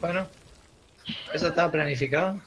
Bueno, eso estaba planificado.